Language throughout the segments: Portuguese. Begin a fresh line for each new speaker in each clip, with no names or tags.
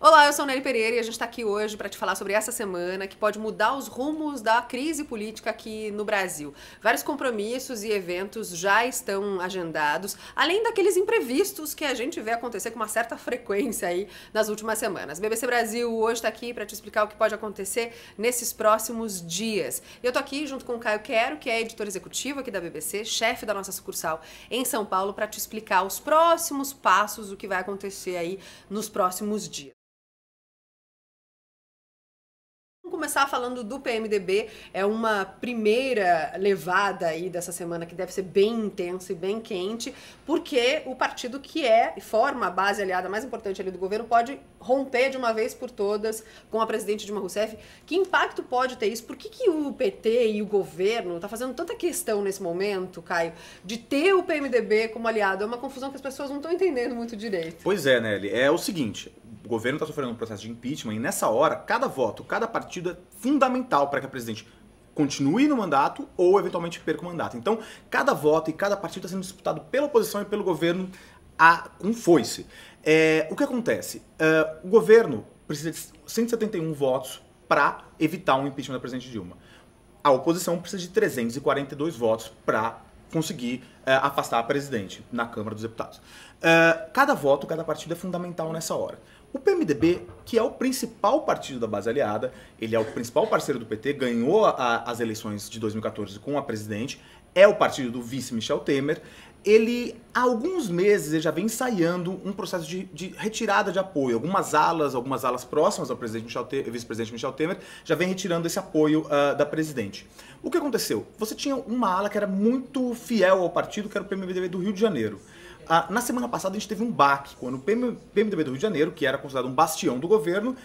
Olá, eu sou Nelly Pereira e a gente está aqui hoje para te falar sobre essa semana que pode mudar os rumos da crise política aqui no Brasil. Vários compromissos e eventos já estão agendados, além daqueles imprevistos que a gente vê acontecer com uma certa frequência aí nas últimas semanas. BBC Brasil hoje está aqui para te explicar o que pode acontecer nesses próximos dias. Eu tô aqui junto com o Caio Quero, que é editor executivo aqui da BBC, chefe da nossa sucursal em São Paulo, para te explicar os próximos passos, o que vai acontecer aí nos próximos dias. Vamos começar falando do PMDB, é uma primeira levada aí dessa semana que deve ser bem intensa e bem quente, porque o partido que é e forma a base aliada mais importante ali do governo pode romper de uma vez por todas com a presidente Dilma Rousseff. Que impacto pode ter isso? Por que, que o PT e o governo está fazendo tanta questão nesse momento, Caio, de ter o PMDB como aliado? É uma confusão que as pessoas não estão entendendo muito direito.
Pois é, Nelly, é o seguinte, o governo está sofrendo um processo de impeachment e nessa hora, cada voto, cada partido é fundamental para que a presidente continue no mandato ou eventualmente perca o mandato. Então, cada voto e cada partido está sendo disputado pela oposição e pelo governo a, com foice. É, o que acontece? É, o governo precisa de 171 votos para evitar um impeachment da presidente Dilma. A oposição precisa de 342 votos para conseguir é, afastar a presidente na Câmara dos Deputados. É, cada voto, cada partido é fundamental nessa hora. O PMDB, que é o principal partido da base aliada, ele é o principal parceiro do PT, ganhou a, as eleições de 2014 com a presidente, é o partido do vice Michel Temer. Ele, há alguns meses, ele já vem ensaiando um processo de, de retirada de apoio. Algumas alas, algumas alas próximas ao vice-presidente Michel Temer, já vem retirando esse apoio uh, da presidente. O que aconteceu? Você tinha uma ala que era muito fiel ao partido, que era o PMDB do Rio de Janeiro. Na semana passada a gente teve um baque, quando o PMDB do Rio de Janeiro, que era considerado um bastião do governo,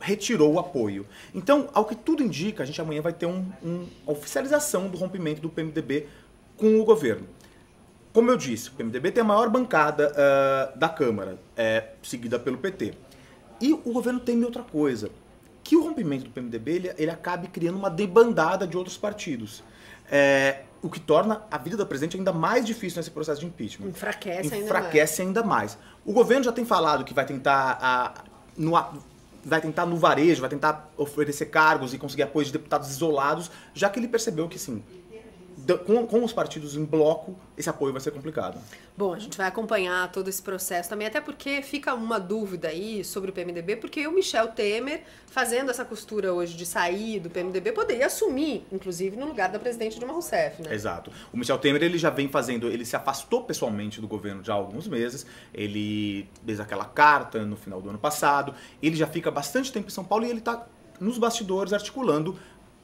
retirou o apoio. Então, ao que tudo indica, a gente amanhã vai ter um, um, uma oficialização do rompimento do PMDB com o governo. Como eu disse, o PMDB tem a maior bancada uh, da Câmara, é, seguida pelo PT. E o governo teme outra coisa, que o rompimento do PMDB ele, ele acabe criando uma debandada de outros partidos. É, o que torna a vida da presidente ainda mais difícil nesse processo de impeachment.
Enfraquece,
Enfraquece ainda mais. ainda mais. O governo já tem falado que vai tentar a, no, vai tentar no varejo, vai tentar oferecer cargos e conseguir apoio de deputados isolados, já que ele percebeu que sim, com, com, os partidos em bloco, esse apoio vai ser complicado.
Bom, a gente vai acompanhar todo esse processo também, até porque fica uma dúvida aí sobre o PMDB, porque o Michel Temer, fazendo essa costura hoje de sair do PMDB, poderia assumir, inclusive, no lugar da presidente Dilma Rousseff, né?
Exato. O Michel Temer, ele já vem fazendo, ele se afastou pessoalmente do governo já há alguns meses, ele fez aquela carta no final do ano passado, ele já fica bastante tempo em São Paulo e ele está nos bastidores articulando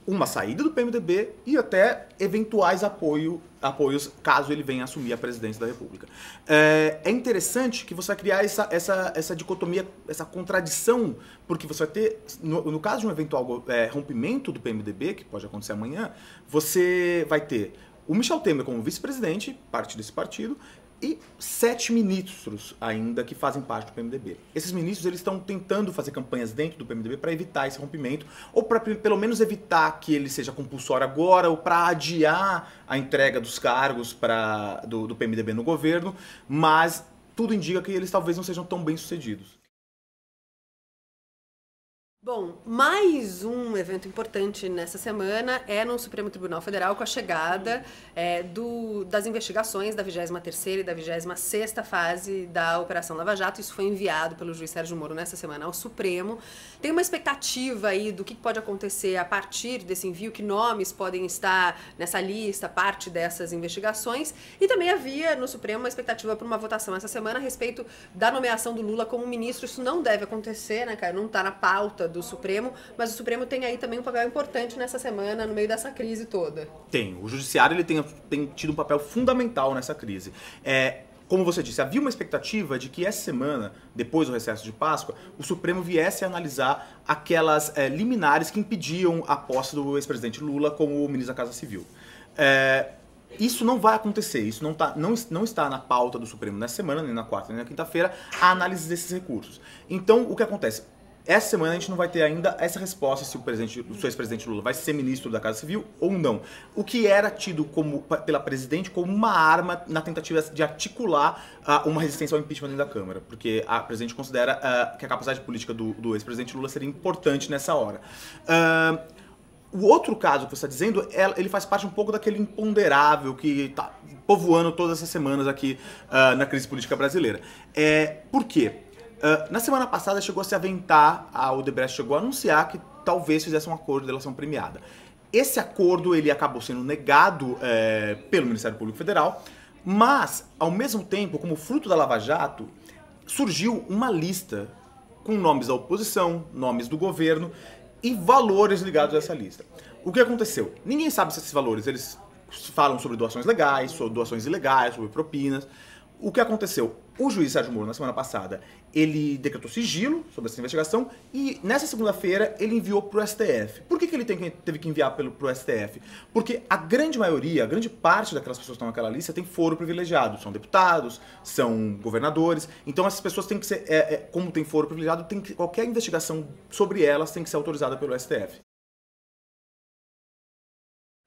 uma saída do PMDB e até eventuais apoio, apoios caso ele venha assumir a presidência da República. É, é, interessante que você vai criar essa, essa, essa dicotomia, essa contradição, porque você vai ter, no, no caso de um eventual é, rompimento do PMDB, que pode acontecer amanhã, você vai ter o Michel Temer como vice-presidente, parte desse partido, e sete ministros ainda que fazem parte do PMDB. Esses ministros eles estão tentando fazer campanhas dentro do PMDB para evitar esse rompimento ou para pelo menos evitar que ele seja compulsório agora ou para adiar a entrega dos cargos para do, do PMDB no governo, mas tudo indica que eles talvez não sejam tão bem sucedidos.
Bom, mais um evento importante nessa semana é no Supremo Tribunal Federal com a chegada é, do, das investigações da 23ª e da 26ª fase da Operação Lava Jato. Isso foi enviado pelo juiz Sérgio Moro nessa semana ao Supremo. Tem uma expectativa aí do que pode acontecer a partir desse envio, que nomes podem estar nessa lista, parte dessas investigações. E também havia no Supremo uma expectativa para uma votação essa semana a respeito da nomeação do Lula como ministro. Isso não deve acontecer, né, cara? Não está na pauta do Supremo, mas o Supremo tem aí também um papel importante nessa semana, no meio dessa crise toda.
Tem. O Judiciário ele tem, tem tido um papel fundamental nessa crise. É, como você disse, havia uma expectativa de que essa semana, depois do recesso de Páscoa, o Supremo viesse a analisar aquelas é, liminares que impediam a posse do ex-presidente Lula como ministro da Casa Civil. É, isso não vai acontecer, isso não, tá, não, não está na pauta do Supremo nessa semana, nem na quarta, nem na quinta-feira, a análise desses recursos. Então, o que acontece? Essa semana a gente não vai ter ainda essa resposta se o, presidente, o ex-presidente Lula vai ser ministro da Casa Civil ou não. O que era tido como, pela presidente como uma arma na tentativa de articular uh, uma resistência ao impeachment dentro da Câmara, porque a presidente considera uh, que a capacidade política do, do ex-presidente Lula seria importante nessa hora. Uh, o outro caso que você está dizendo, ele faz parte um pouco daquele imponderável que está povoando todas essas semanas aqui na crise política brasileira. É, por quê? Uh, na semana passada chegou a se aventar, a Odebrecht chegou a anunciar que talvez fizesse um acordo de delação premiada. Esse acordo ele acabou sendo negado é, pelo Ministério Público Federal, mas, ao mesmo tempo, como fruto da Lava Jato, surgiu uma lista com nomes da oposição, nomes do governo e valores ligados a essa lista. O que aconteceu? Ninguém sabe se esses valores eles falam sobre doações legais, sobre doações ilegais, sobre propinas. O que aconteceu? O juiz Sérgio Moro, na semana passada, ele decretou sigilo sobre essa investigação e nessa segunda-feira ele enviou para o STF. Por que, que ele tem, teve que enviar para o STF? Porque a grande maioria, a grande parte daquelas pessoas que estão naquela lista tem foro privilegiado. São deputados, são governadores. Então essas pessoas têm que ser, é, é, como tem foro privilegiado, tem que, qualquer investigação sobre elas tem que ser autorizada pelo STF.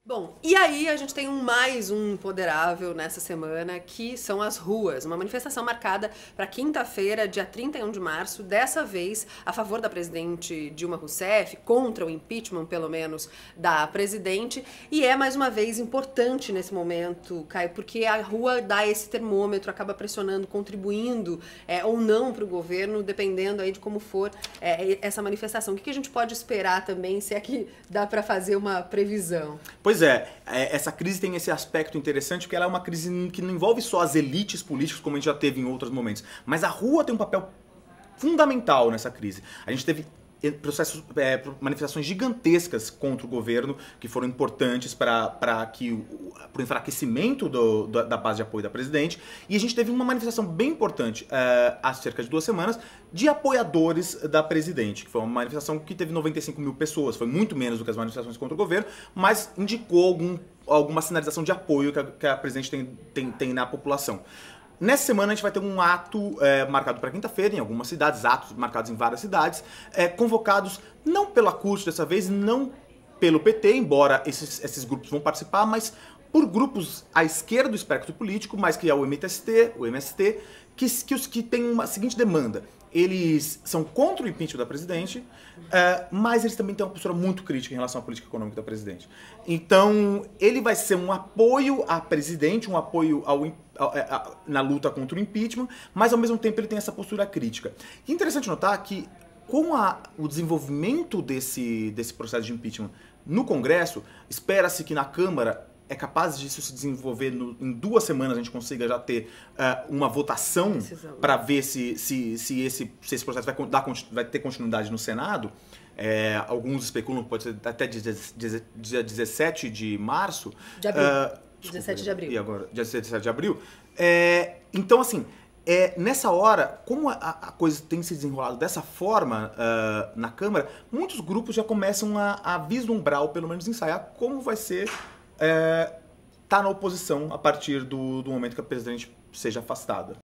Bom, e aí a gente tem um mais um imponderável nessa semana, que são as ruas. Uma manifestação marcada para quinta-feira, dia 31 de março, dessa vez a favor da presidente Dilma Rousseff, contra o impeachment, pelo menos, da presidente. E é, mais uma vez, importante nesse momento, Caio, porque a rua dá esse termômetro, acaba pressionando, contribuindo é, ou não para o governo, dependendo aí de como for é, essa manifestação. O que a gente pode esperar também, se é que dá para fazer uma previsão?
Pois Pois é, é, essa crise tem esse aspecto interessante porque ela é uma crise que não envolve só as elites políticas, como a gente já teve em outros momentos, mas a rua tem um papel fundamental nessa crise. A gente teve processos, é, manifestações gigantescas contra o governo que foram importantes para que o enfraquecimento do, do, da base de apoio da presidente. E a gente teve uma manifestação bem importante é, há cerca de duas semanas de apoiadores da presidente que foi uma manifestação que teve 95 mil pessoas foi muito menos do que as manifestações contra o governo mas indicou algum, alguma sinalização de apoio que a, que a presidente tem, tem, tem na população Nessa semana a gente vai ter um ato é, marcado para quinta-feira em algumas cidades, atos marcados em várias cidades, é, convocados não pela CUT dessa vez, não pelo PT, embora esses, esses grupos vão participar, mas por grupos à esquerda do espectro político, mais que é o MTST, o MST, que, que, os, que tem uma seguinte demanda eles são contra o impeachment da presidente, uh, mas eles também têm uma postura muito crítica em relação à política econômica da presidente. Então, ele vai ser um apoio à presidente, um apoio ao, é, a, na luta contra o impeachment, mas ao mesmo tempo ele tem essa postura crítica. E interessante notar que com a, o desenvolvimento desse, desse processo de impeachment no Congresso, espera-se que na Câmara é capaz disso se desenvolver no, em duas semanas, a gente consiga já ter uh, uma votação para ver se, se, se, esse, se esse processo vai, dar, vai ter continuidade no Senado. É, alguns especulam que pode ser até dia, dia 17 de março.
De abril. Uh, desculpa, 17 de abril.
E agora? Dia 17 de abril. É, então, assim, é, nessa hora, como a, a, coisa tem se desenrolado dessa forma uh, na Câmara, muitos grupos já começam a, a vislumbrar, ou pelo menos ensaiar, como vai ser está é, tá na oposição a partir do, do momento que a presidente seja afastada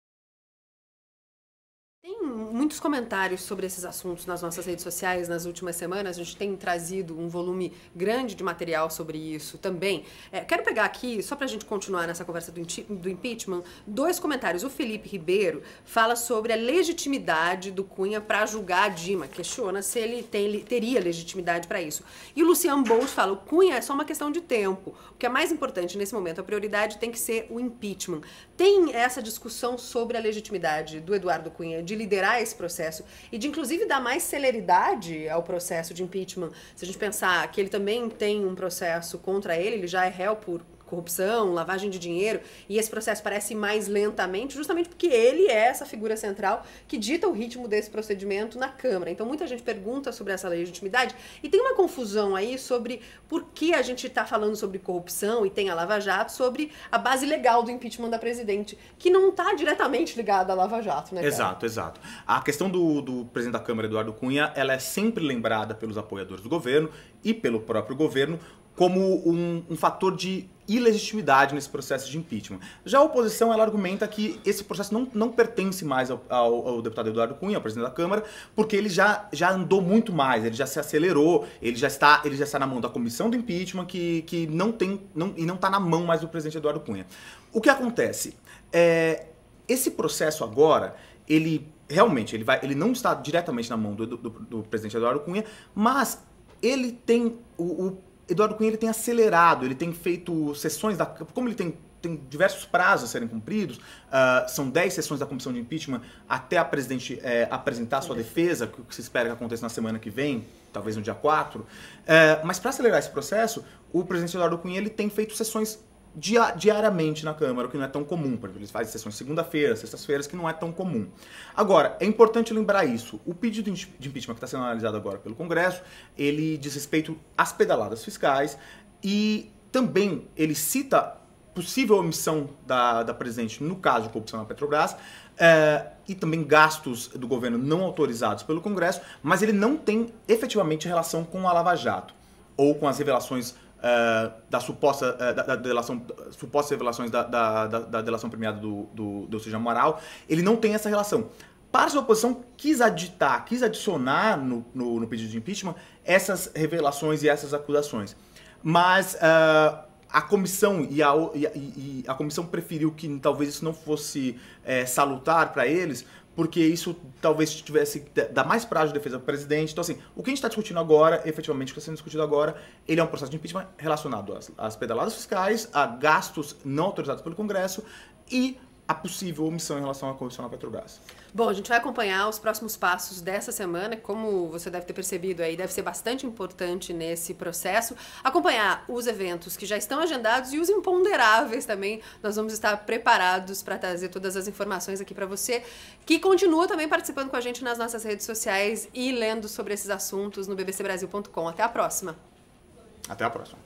muitos comentários sobre esses assuntos nas nossas redes sociais nas últimas semanas. A gente tem trazido um volume grande de material sobre isso também. É, quero pegar aqui, só para a gente continuar nessa conversa do, do impeachment, dois comentários. O Felipe Ribeiro fala sobre a legitimidade do Cunha para julgar a Dima, questiona se ele tem, teria legitimidade para isso. E o Luciano Boulos fala: o Cunha é só uma questão de tempo. O que é mais importante nesse momento, a prioridade tem que ser o impeachment. Tem essa discussão sobre a legitimidade do Eduardo Cunha de liderar esse processo e de inclusive dar mais celeridade ao processo de impeachment. Se a gente pensar que ele também tem um processo contra ele, ele já é réu por corrupção, lavagem de dinheiro, e esse processo parece mais lentamente, justamente porque ele é essa figura central que dita o ritmo desse procedimento na Câmara. Então muita gente pergunta sobre essa legitimidade e tem uma confusão aí sobre por que a gente está falando sobre corrupção e tem a Lava Jato sobre a base legal do impeachment da presidente, que não está diretamente ligada à Lava Jato, né? Cara?
Exato, exato. A questão do, do presidente da Câmara, Eduardo Cunha, ela é sempre lembrada pelos apoiadores do governo e pelo próprio governo como um, um fator de ilegitimidade nesse processo de impeachment. Já a oposição ela argumenta que esse processo não, não pertence mais ao, ao, ao, deputado Eduardo Cunha, ao presidente da Câmara, porque ele já, já andou muito mais, ele já se acelerou, ele já está, ele já está na mão da comissão do impeachment que, que não tem não, e não está na mão mais do presidente Eduardo Cunha. O que acontece? É, esse processo agora, ele realmente ele, vai, ele não está diretamente na mão do, do, do presidente Eduardo Cunha, mas ele tem o, o Eduardo Cunha ele tem acelerado, ele tem feito sessões da. Como ele tem, tem diversos prazos a serem cumpridos, uh, são 10 sessões da comissão de impeachment até a presidente é, apresentar sua defesa, que se espera que aconteça na semana que vem, talvez no dia 4. Uh, é, mas para acelerar esse processo, o presidente Eduardo Cunha ele tem feito sessões diariamente na Câmara, o que não é tão comum. Por exemplo, eles fazem sessões segunda-feira, sextas-feiras, que não é tão comum. Agora, é importante lembrar isso. O pedido de impeachment que está sendo analisado agora pelo Congresso, ele diz respeito às pedaladas fiscais e também ele cita possível omissão da, da presidente no caso de corrupção na Petrobras é, e também gastos do governo não autorizados pelo Congresso, mas ele não tem efetivamente relação com a Lava Jato ou com as revelações uh, da suposta uh, da, da, delação, supostas revelações da, da, da, delação premiada do, do, do Seja Moral, ele não tem essa relação. Parte da oposição quis aditar, quis adicionar no, no, no, pedido de impeachment essas revelações e essas acusações. Mas uh, a comissão e a, e, e a comissão preferiu que talvez isso não fosse é, salutar para eles, porque isso talvez tivesse dar mais prazo de defesa para presidente. Então, assim, o que a gente está discutindo agora, efetivamente, o que está sendo discutido agora, ele é um processo de impeachment relacionado às, às pedaladas fiscais, a gastos não autorizados pelo Congresso e a possível omissão em relação à na Petrobras.
Bom, a gente vai acompanhar os próximos passos dessa semana, como você deve ter percebido aí, deve ser bastante importante nesse processo. Acompanhar os eventos que já estão agendados e os imponderáveis também. Nós vamos estar preparados para trazer todas as informações aqui para você, que continua também participando com a gente nas nossas redes sociais e lendo sobre esses assuntos no bbcbrasil.com. Até a próxima.
Até a próxima.